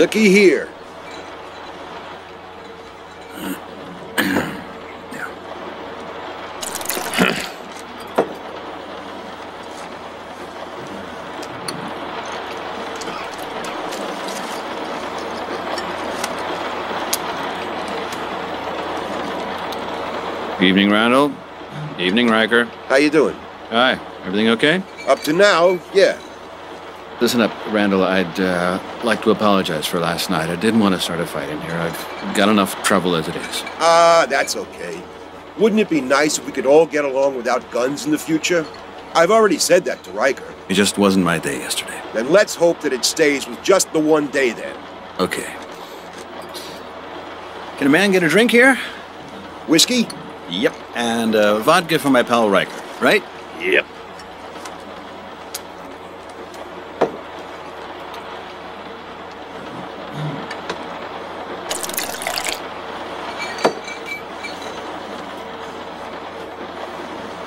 Looky here. Evening, Randall. Evening, Riker. How you doing? Hi. Everything okay? Up to now, yeah. Listen up, Randall. I'd uh, like to apologize for last night. I didn't want to start a fight in here. I've got enough trouble as it is. Ah, that's okay. Wouldn't it be nice if we could all get along without guns in the future? I've already said that to Riker. It just wasn't my day yesterday. Then let's hope that it stays with just the one day then. Okay. Can a man get a drink here? Whiskey? Yep. And uh, vodka for my pal Riker, right? Yep.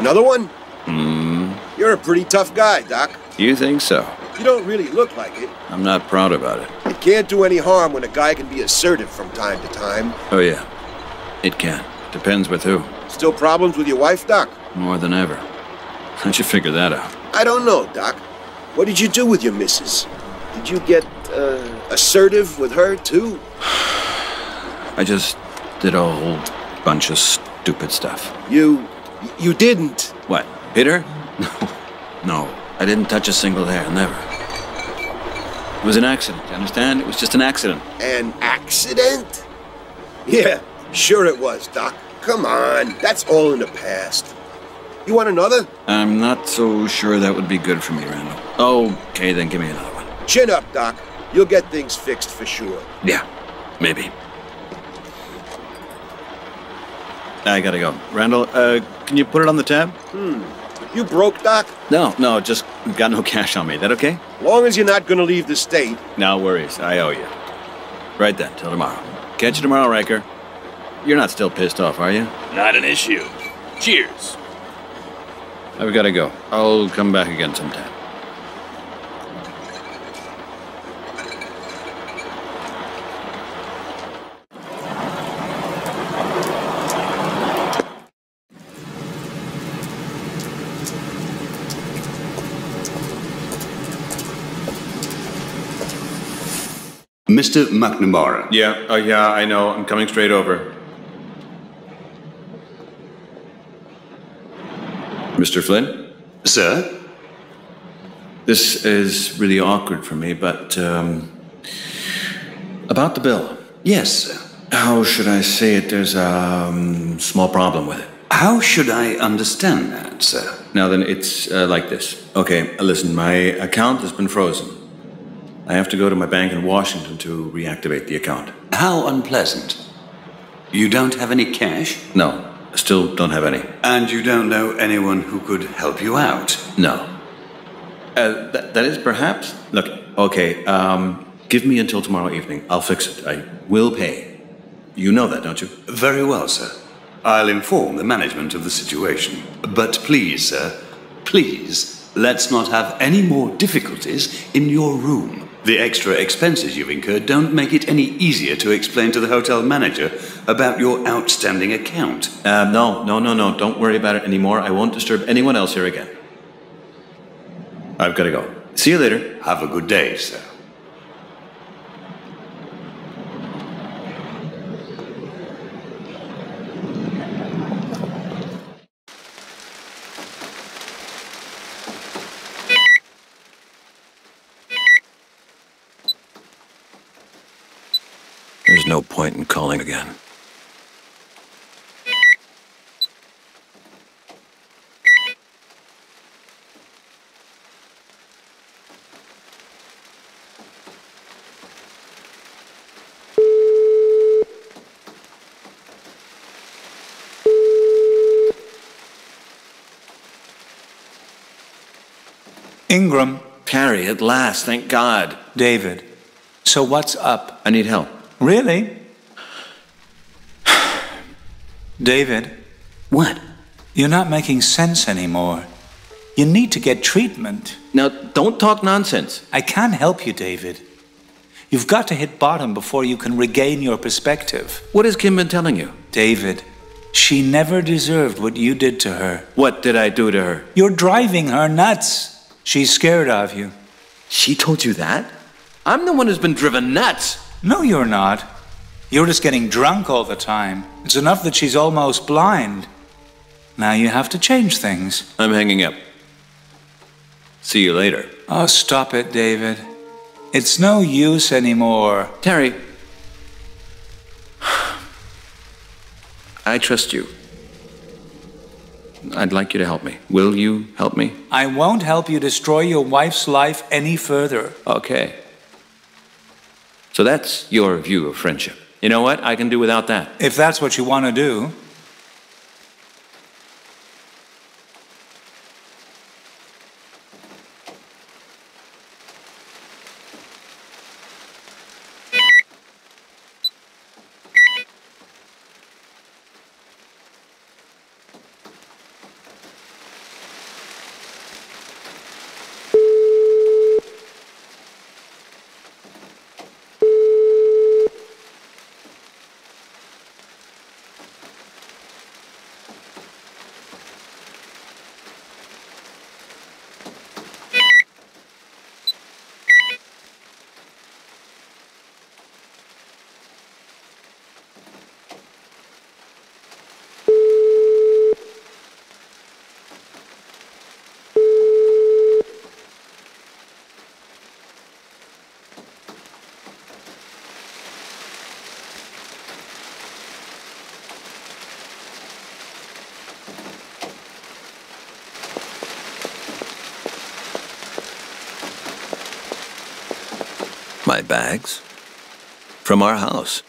Another one? Hmm. You're a pretty tough guy, Doc. You think so? You don't really look like it. I'm not proud about it. It can't do any harm when a guy can be assertive from time to time. Oh, yeah. It can. Depends with who. Still problems with your wife, Doc? More than ever. How'd you figure that out? I don't know, Doc. What did you do with your missus? Did you get, uh, assertive with her, too? I just did a whole bunch of stupid stuff. You. You didn't. What? Hit her? No. No. I didn't touch a single hair, never. It was an accident, you understand? It was just an accident. An accident? Yeah, sure it was, Doc. Come on, that's all in the past. You want another? I'm not so sure that would be good for me, Randall. Okay, then give me another one. Chin up, Doc. You'll get things fixed for sure. Yeah, maybe. I gotta go. Randall, uh, can you put it on the tab? Hmm. You broke, Doc? No, no, just got no cash on me. That okay? Long as you're not gonna leave the state. No worries. I owe you. Right then, till tomorrow. Catch you tomorrow, Riker. You're not still pissed off, are you? Not an issue. Cheers. I've gotta go. I'll come back again sometime. Mr. McNamara. Yeah, oh yeah, I know. I'm coming straight over. Mr. Flynn? Sir? This is really awkward for me, but, um. About the bill. Yes, sir. How should I say it? There's a um, small problem with it. How should I understand that, sir? Now then, it's uh, like this. Okay, listen, my account has been frozen. I have to go to my bank in Washington to reactivate the account. How unpleasant. You don't have any cash? No, still don't have any. And you don't know anyone who could help you out? No. Uh, th- that is perhaps. Look, okay, um, give me until tomorrow evening. I'll fix it. I will pay. You know that, don't you? Very well, sir. I'll inform the management of the situation. But please, sir, please, let's not have any more difficulties in your room. The extra expenses you've incurred don't make it any easier to explain to the hotel manager about your outstanding account. Uh, no, no, no, no. Don't worry about it anymore. I won't disturb anyone else here again. I've got to go. See you later. Have a good day, sir. There's no point in calling again. Ingram. Carrie, at last, thank God. David. So what's up? I need help. Really? David. What? You're not making sense anymore. You need to get treatment. Now, don't talk nonsense. I can't help you, David. You've got to hit bottom before you can regain your perspective. What has Kim been telling you? David, she never deserved what you did to her. What did I do to her? You're driving her nuts. She's scared of you. She told you that? I'm the one who's been driven nuts. No, you're not. You're just getting drunk all the time. It's enough that she's almost blind. Now you have to change things. I'm hanging up. See you later. Oh, stop it, David. It's no use anymore. Terry. I trust you. I'd like you to help me. Will you help me? I won't help you destroy your wife's life any further. Okay. So that's your view of friendship. You know what? I can do without that. If that's what you want to do. My bags? From our house.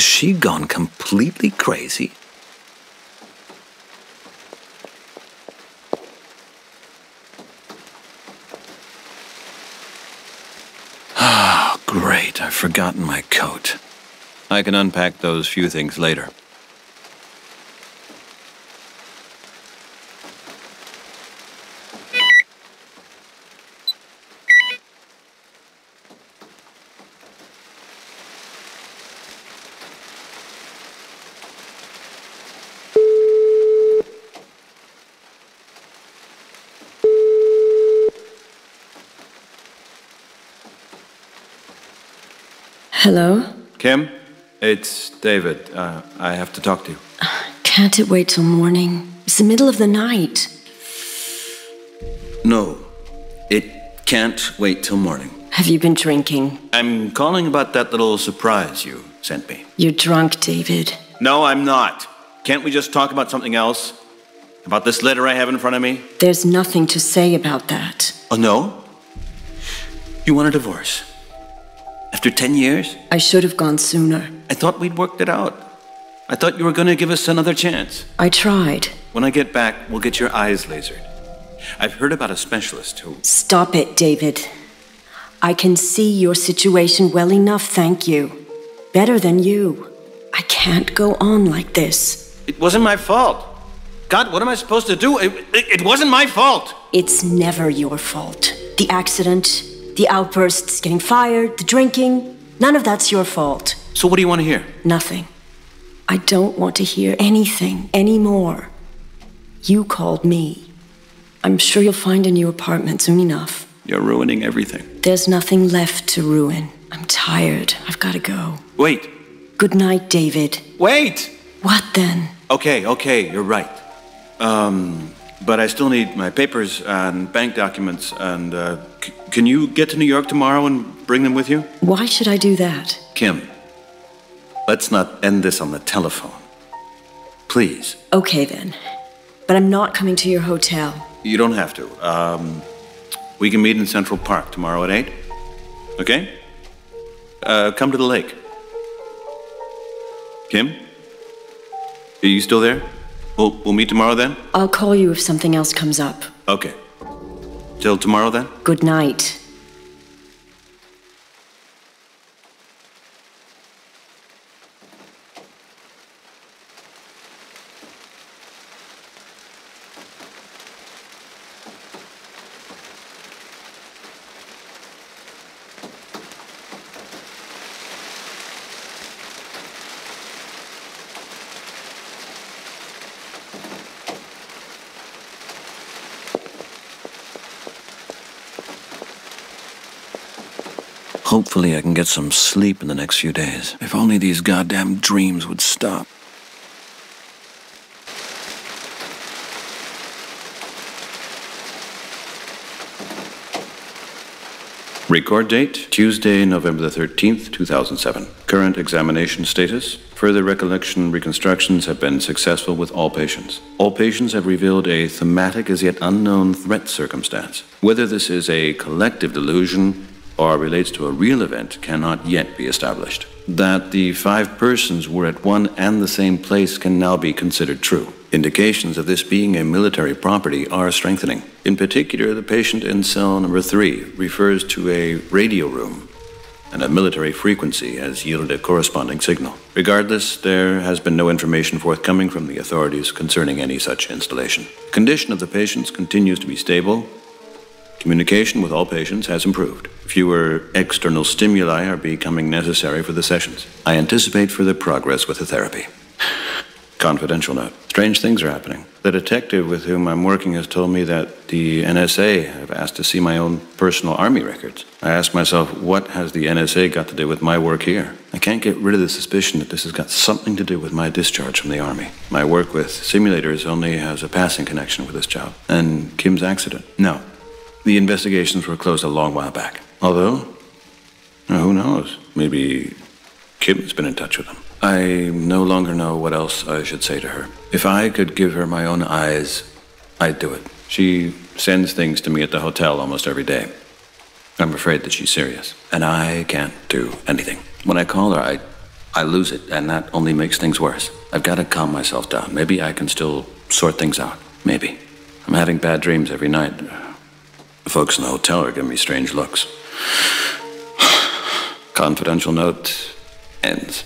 Has she gone completely crazy? Ah, great. I've forgotten my coat. I can unpack those few things later. Hello? Kim, it's David. Uh, I have to talk to you. Can't it wait till morning? It's the middle of the night. No, it can't wait till morning. Have you been drinking? I'm calling about that little surprise you sent me. You're drunk, David. No, I'm not. Can't we just talk about something else? About this letter I have in front of me? There's nothing to say about that. Oh, no? You want a divorce? After 10 years? I should have gone sooner. I thought we'd worked it out. I thought you were going to give us another chance. I tried. When I get back, we'll get your eyes lasered. I've heard about a specialist who. Stop it, David. I can see your situation well enough, thank you. Better than you. I can't go on like this. It wasn't my fault. God, what am I supposed to do? It, it, it wasn't my fault. It's never your fault. The accident, the outbursts, getting fired, the drinking, none of that's your fault. So, what do you want to hear? Nothing. I don't want to hear anything anymore. You called me. I'm sure you'll find a new apartment soon enough. You're ruining everything. There's nothing left to ruin. I'm tired. I've got to go. Wait. Good night, David. Wait! What then? Okay, okay, you're right. Um, but I still need my papers and bank documents, and uh, c- can you get to New York tomorrow and bring them with you? Why should I do that? Kim, let's not end this on the telephone. Please. Okay then. But I'm not coming to your hotel. You don't have to. Um, we can meet in Central Park tomorrow at 8. Okay? Uh, come to the lake. Kim? Are you still there? We'll, we'll meet tomorrow then? I'll call you if something else comes up. Okay. Till tomorrow then? Good night. Hopefully, I can get some sleep in the next few days. If only these goddamn dreams would stop. Record date Tuesday, November the 13th, 2007. Current examination status Further recollection reconstructions have been successful with all patients. All patients have revealed a thematic as yet unknown threat circumstance. Whether this is a collective delusion or relates to a real event cannot yet be established. That the five persons were at one and the same place can now be considered true. Indications of this being a military property are strengthening. In particular, the patient in cell number three refers to a radio room, and a military frequency has yielded a corresponding signal. Regardless, there has been no information forthcoming from the authorities concerning any such installation. Condition of the patients continues to be stable, Communication with all patients has improved. Fewer external stimuli are becoming necessary for the sessions. I anticipate further progress with the therapy. Confidential note. Strange things are happening. The detective with whom I'm working has told me that the NSA have asked to see my own personal army records. I ask myself, what has the NSA got to do with my work here? I can't get rid of the suspicion that this has got something to do with my discharge from the army. My work with simulators only has a passing connection with this job. And Kim's accident? No. The investigations were closed a long while back. Although, uh, who knows? Maybe Kim's been in touch with them. I no longer know what else I should say to her. If I could give her my own eyes, I'd do it. She sends things to me at the hotel almost every day. I'm afraid that she's serious, and I can't do anything. When I call her, I, I lose it, and that only makes things worse. I've got to calm myself down. Maybe I can still sort things out. Maybe. I'm having bad dreams every night. The folks in the hotel are giving me strange looks. Confidential note ends.